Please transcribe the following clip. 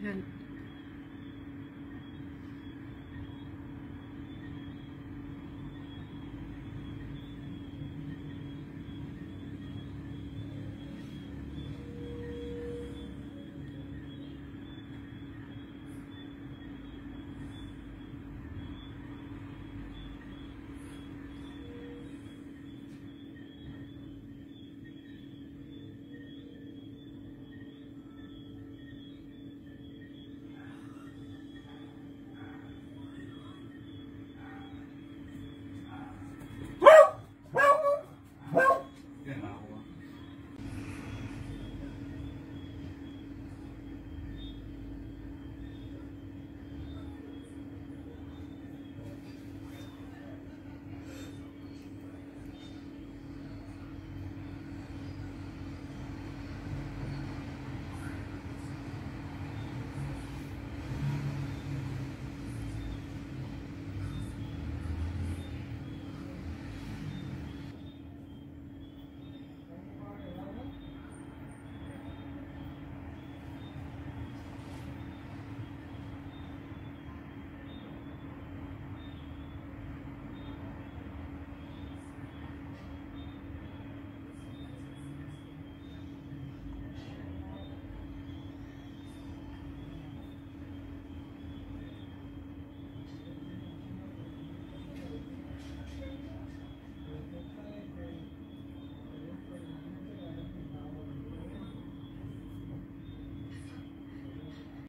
你